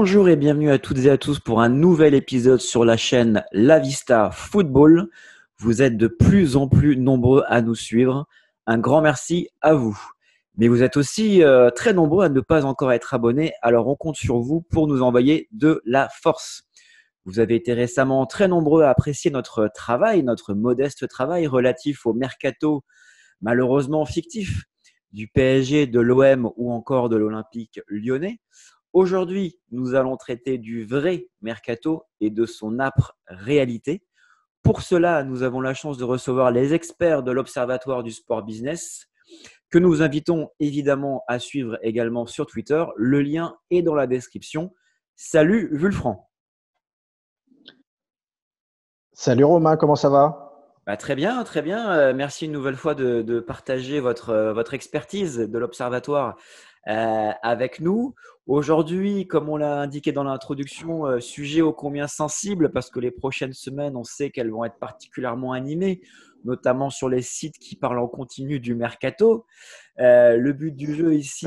Bonjour et bienvenue à toutes et à tous pour un nouvel épisode sur la chaîne La Vista Football. Vous êtes de plus en plus nombreux à nous suivre. Un grand merci à vous. Mais vous êtes aussi euh, très nombreux à ne pas encore être abonnés, alors on compte sur vous pour nous envoyer de la force. Vous avez été récemment très nombreux à apprécier notre travail, notre modeste travail relatif au mercato malheureusement fictif du PSG, de l'OM ou encore de l'Olympique lyonnais. Aujourd'hui, nous allons traiter du vrai mercato et de son âpre réalité. Pour cela, nous avons la chance de recevoir les experts de l'Observatoire du sport business que nous invitons évidemment à suivre également sur Twitter. Le lien est dans la description. Salut Vulfran. Salut Romain, comment ça va? Bah, très bien, très bien. Euh, merci une nouvelle fois de, partager votre, euh, votre expertise de l'Observatoire euh, avec nous. Aujourd'hui, comme on l'a indiqué dans l'introduction, euh, sujet ô combien sensible parce que les prochaines semaines, on sait qu'elles vont être particulièrement animées, notamment sur les sites qui parlent en continu du mercato. Euh, le but du jeu ici,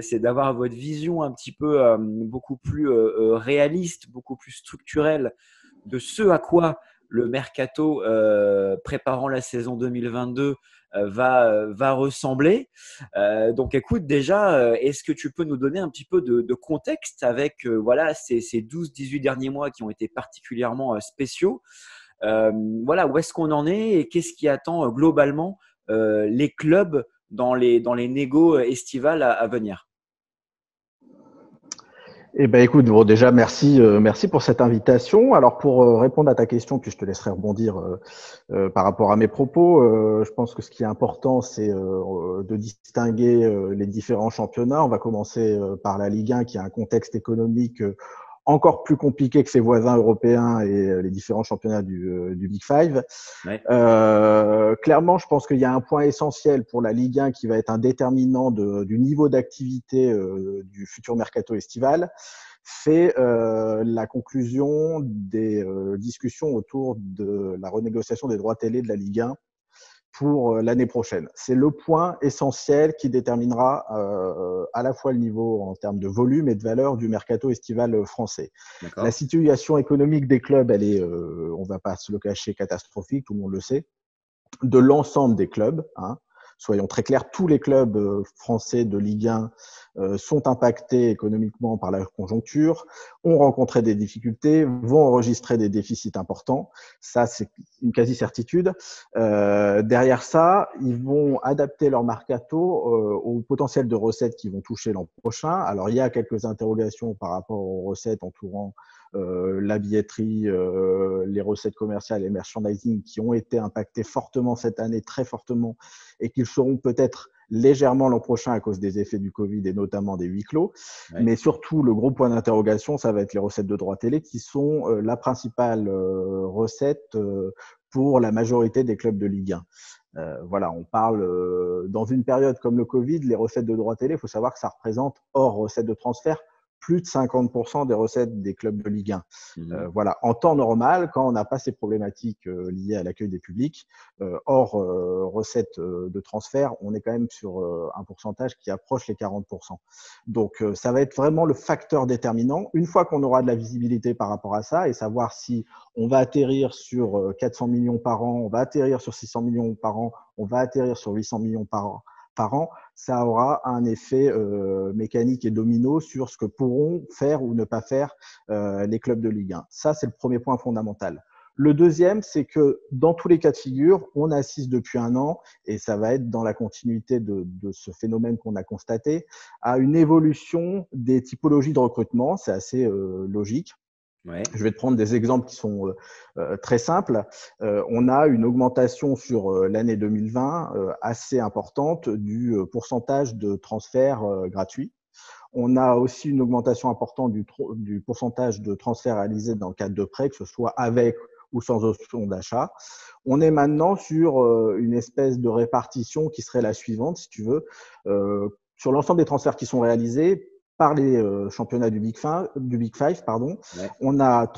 c'est d'avoir votre vision un petit peu beaucoup plus réaliste, beaucoup plus structurelle de ce à quoi le mercato préparant la saison 2022 euh, va, euh, va ressembler. Euh, donc écoute, déjà, est-ce que tu peux nous donner un petit peu de, contexte avec voilà, ces, ces 12-18 derniers mois qui ont été particulièrement spéciaux? Voilà, où est-ce qu'on en est et qu'est-ce qui attend globalement les clubs dans les, dans les estivales à venir? Eh ben écoute, bon, déjà merci, euh, merci pour cette invitation. Alors pour euh, répondre à ta question, puis je te laisserai rebondir euh, par rapport à mes propos. je pense que ce qui est important, c'est de distinguer les différents championnats. On va commencer par la Ligue 1, qui a un contexte économique encore plus compliqué que ses voisins européens et euh, les différents championnats du, euh, du Big Five. Euh, clairement, je pense qu'il y a un point essentiel pour la Ligue 1 qui va être un déterminant de, du niveau d'activité euh, du futur mercato estival c'est euh, la conclusion des discussions autour de la renégociation des droits télé de la Ligue 1 pour euh, l'année prochaine. C'est le point essentiel qui déterminera euh, à la fois le niveau en termes de volume et de valeur du mercato estival français. La situation économique des clubs, elle est, euh, on va pas se le cacher, catastrophique, tout le monde le sait, de l'ensemble des clubs. Hein. Soyons très clairs, tous les clubs euh, français de Ligue 1 euh, sont impactés économiquement par la conjoncture, ont rencontré des difficultés, vont enregistrer des déficits importants. Ça, c'est une quasi-certitude. Euh, derrière ça, ils vont adapter leur mercato euh, au potentiel de recettes qui vont toucher l'an prochain. Alors, il y a quelques interrogations par rapport aux recettes entourant euh, la billetterie, euh, les recettes commerciales et merchandising qui ont été impactées fortement cette année, très fortement, et qui seront peut-être légèrement l'an prochain à cause des effets du Covid et notamment des huis clos. Mais surtout, le gros point d'interrogation, ça va être les recettes de droits télé qui sont euh, la principale euh, recette euh, pour la majorité des clubs de Ligue 1. voilà, on parle dans une période comme le Covid, les recettes de droits télé, il faut savoir que ça représente hors recettes de transfert plus de 50% des recettes des clubs de Ligue 1. Mmh. Euh, voilà, en temps normal, quand on n'a pas ces problématiques euh, liées à l'accueil des publics, euh, hors recettes de transfert, on est quand même sur un pourcentage qui approche les 40%. Donc, ça va être vraiment le facteur déterminant. Une fois qu'on aura de la visibilité par rapport à ça et savoir si on va atterrir sur 400 millions par an, on va atterrir sur 600 millions par an, on va atterrir sur 800 millions par an, par an, ça aura un effet euh, mécanique et domino sur ce que pourront faire ou ne pas faire euh, les clubs de Ligue 1. Ça, c'est le premier point fondamental. Le deuxième, c'est que dans tous les cas de figure, on assiste depuis un an, et ça va être dans la continuité de, ce phénomène qu'on a constaté, à une évolution des typologies de recrutement. C'est assez euh, logique. Je vais te prendre des exemples qui sont euh, euh, très simples. Euh, on a une augmentation sur l'année 2020 assez importante du pourcentage de transferts gratuits. On a aussi une augmentation importante du, du, pourcentage de transferts réalisés dans le cadre de prêts, que ce soit avec ou sans option d'achat. On est maintenant sur une espèce de répartition qui serait la suivante, si tu veux. sur l'ensemble des transferts qui sont réalisés, par les euh, championnats du Big, Five, du Big Five. Pardon. On a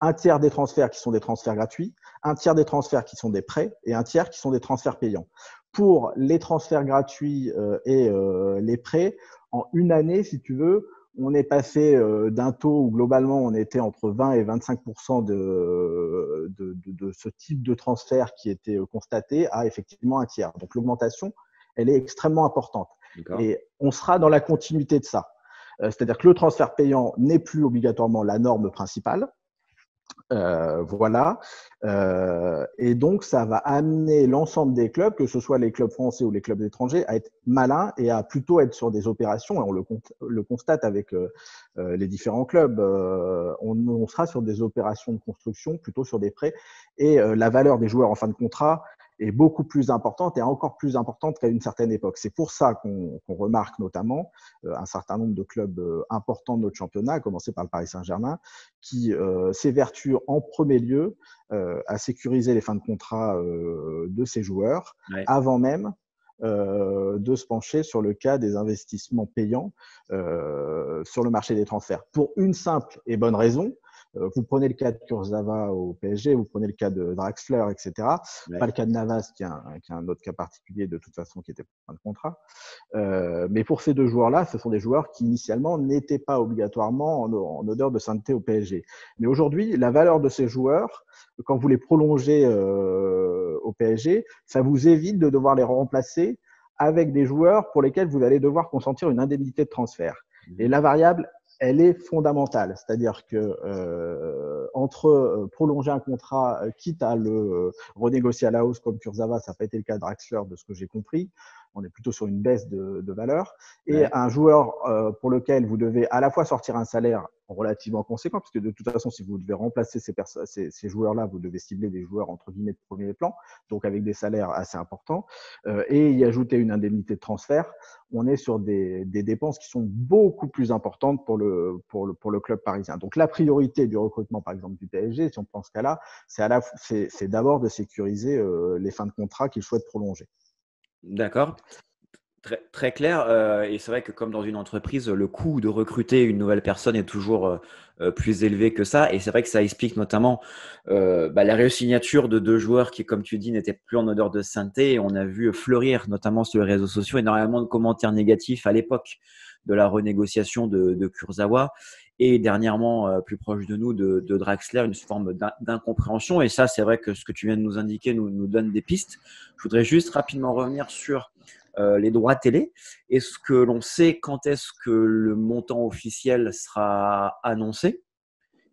un tiers des transferts qui sont des transferts gratuits, un tiers des transferts qui sont des prêts et un tiers qui sont des transferts payants. Pour les transferts gratuits euh, et euh, les prêts, en une année, si tu veux, on est passé d'un taux où globalement on était entre 20 et 25 de, de, de, ce type de transfert qui était constaté à effectivement un tiers. Donc l'augmentation, elle est extrêmement importante. Et on sera dans la continuité de ça. C'est-à-dire que le transfert payant n'est plus obligatoirement la norme principale. Euh, voilà. Euh, et donc, ça va amener l'ensemble des clubs, que ce soit les clubs français ou les clubs étrangers, à être malins et à plutôt être sur des opérations. Et on le, constate avec euh, les différents clubs. On, sera sur des opérations de construction, plutôt sur des prêts. Et la valeur des joueurs en fin de contrat est beaucoup plus importante et encore plus importante qu'à une certaine époque. C'est pour ça qu'on remarque notamment euh, un certain nombre de clubs euh, importants de notre championnat, à commencer par le Paris Saint-Germain, qui euh, s'évertuent en premier lieu à sécuriser les fins de contrat de ses joueurs avant même de se pencher sur le cas des investissements payants sur le marché des transferts. Pour une simple et bonne raison, vous prenez le cas de Kurzawa au PSG, vous prenez le cas de Draxler, etc. Pas le cas de Navas, qui est, un, autre cas particulier de toute façon, qui était pas de contrat. Euh, mais pour ces deux joueurs-là, ce sont des joueurs qui initialement n'étaient pas obligatoirement en, odeur de sainteté au PSG. Mais aujourd'hui, la valeur de ces joueurs, quand vous les prolongez euh, au PSG, ça vous évite de devoir les remplacer avec des joueurs pour lesquels vous allez devoir consentir une indemnité de transfert. Mmh. Et la variable, elle est fondamentale. C'est-à-dire que euh, entre euh, prolonger un contrat, euh, quitte à le renégocier à la hausse comme Kurzawa, ça n'a pas été le cas de Draxler de ce que j'ai compris, on est plutôt sur une baisse de, valeur, et un joueur pour lequel vous devez à la fois sortir un salaire relativement conséquent, puisque de toute façon, si vous devez remplacer ces, ces, ces joueurs-là, vous devez cibler des joueurs entre guillemets de premier plan, donc avec des salaires assez importants, euh, et y ajouter une indemnité de transfert, on est sur des, des, dépenses qui sont beaucoup plus importantes pour le, pour, le, pour le club parisien. Donc la priorité du recrutement, par exemple, du PSG, si on pense qu'à là, c'est d'abord de sécuriser euh, les fins de contrat qu'il souhaite prolonger. D'accord. Très, clair. Euh, et c'est vrai que comme dans une entreprise, le coût de recruter une nouvelle personne est toujours euh, euh, plus élevé que ça. Et c'est vrai que ça explique notamment bah, la réussignature de deux joueurs qui, comme tu dis, n'étaient plus en odeur de sainteté. Et on a vu fleurir, notamment sur les réseaux sociaux, énormément de commentaires négatifs à l'époque de la renégociation de Kurzawa. Et dernièrement, plus proche de nous, de, de Draxler, une forme d'incompréhension. Et ça, c'est vrai que ce que tu viens de nous indiquer nous, nous donne des pistes. Je voudrais juste rapidement revenir sur euh, les droits télé. Est-ce que l'on sait quand est-ce que le montant officiel sera annoncé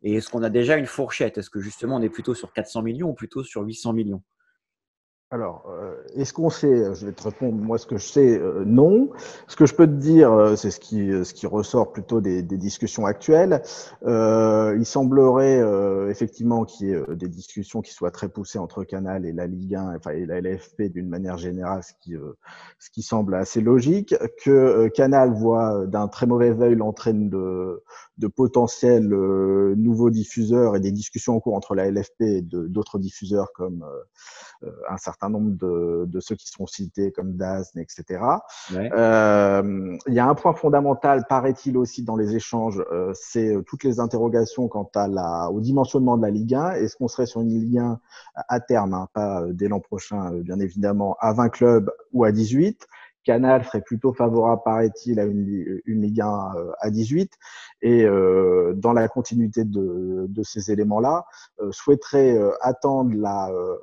Et est-ce qu'on a déjà une fourchette? Est-ce que justement on est plutôt sur 400 millions ou plutôt sur 800 millions? Alors, euh, est-ce qu'on sait Je vais te répondre, moi, ce que je sais, euh, non. Ce que je peux te dire, euh, c'est ce qui, ce qui ressort plutôt des, des discussions actuelles. il semblerait effectivement qu'il y ait des discussions qui soient très poussées entre Canal et la Ligue 1, enfin, et la LFP d'une manière générale, ce qui, ce qui semble assez logique, que Canal voit d'un très mauvais œil l'entrée de, de potentiels nouveaux diffuseurs et des discussions en cours entre la LFP et d'autres diffuseurs comme un certain certain nombre de, de, ceux qui sont cités comme DAZN, etc. Euh, il y a un point fondamental, paraît-il aussi dans les échanges, euh, c'est euh, toutes les interrogations quant à la, au dimensionnement de la Ligue 1. Est-ce qu'on serait sur une Ligue 1 à terme, hein, pas dès l'an prochain, bien évidemment, à 20 clubs ou à 18 Canal serait plutôt favorable, paraît-il, à une, une, Ligue 1 euh, à 18 et euh, dans la continuité de, de ces éléments-là, euh, souhaiterait euh, attendre la euh,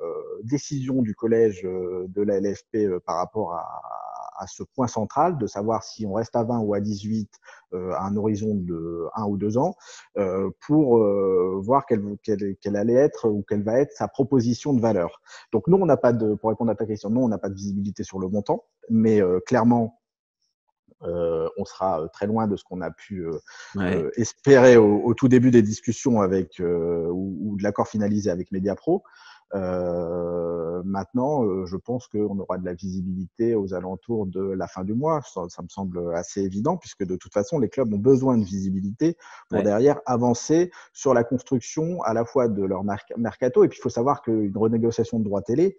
décision du collège de la LFP par rapport à, à, ce point central de savoir si on reste à 20 ou à 18 à un horizon de 1 ou 2 ans pour voir quelle, quelle, quelle, allait être ou quelle va être sa proposition de valeur. Donc nous, on n'a pas de, pour répondre à ta question, nous, on n'a pas de visibilité sur le montant mais euh, clairement, euh, on sera euh, très loin de ce qu'on a pu espérer au, tout début des discussions avec ou, ou, de l'accord finalisé avec Mediapro. Euh, maintenant, euh, je pense qu'on aura de la visibilité aux alentours de la fin du mois. Ça, me semble assez évident, puisque de toute façon, les clubs ont besoin de visibilité pour derrière avancer sur la construction à la fois de leur mercato. Et puis, il faut savoir qu'une renégociation de droits télé,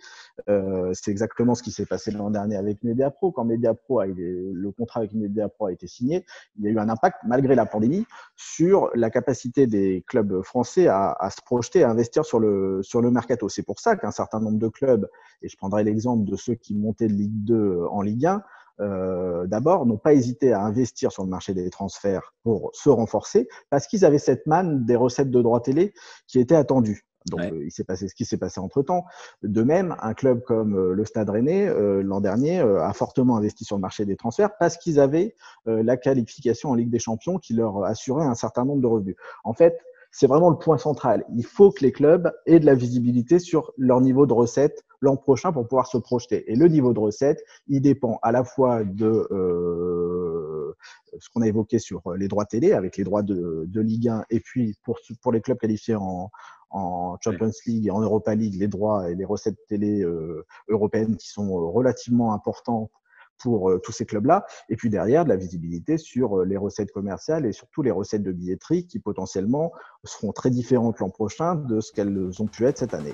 euh, c'est exactement ce qui s'est passé l'an dernier avec Mediapro. Quand Mediapro a le contrat avec Mediapro a été signé, il y a eu un impact, malgré la pandémie, sur la capacité des clubs français à, à se projeter, à investir sur le, sur le mercato. C'est pour ça qu'un certain nombre de clubs, et je prendrai l'exemple de ceux qui montaient de Ligue 2 en Ligue 1, euh, d'abord, n'ont pas hésité à investir sur le marché des transferts pour se renforcer parce qu'ils avaient cette manne des recettes de droits télé qui était attendue. Donc, euh, il s'est passé ce qui s'est passé entre temps. De même, un club comme euh, le Stade Rennais, l'an dernier, a fortement investi sur le marché des transferts parce qu'ils avaient la qualification en Ligue des Champions qui leur assurait un certain nombre de revenus. En fait, c'est vraiment le point central. Il faut que les clubs aient de la visibilité sur leur niveau de recette l'an prochain pour pouvoir se projeter. Et le niveau de recette, il dépend à la fois de euh, ce qu'on a évoqué sur les droits télé, avec les droits de, de Ligue 1, et puis pour, pour les clubs qualifiés en, en Champions League et en Europa League, les droits et les recettes télé euh, européennes qui sont relativement importants pour euh, tous ces clubs-là. Et puis derrière, de la visibilité sur euh, les recettes commerciales et surtout les recettes de billetterie qui potentiellement seront très différentes l'an prochain de ce qu'elles ont pu être cette année.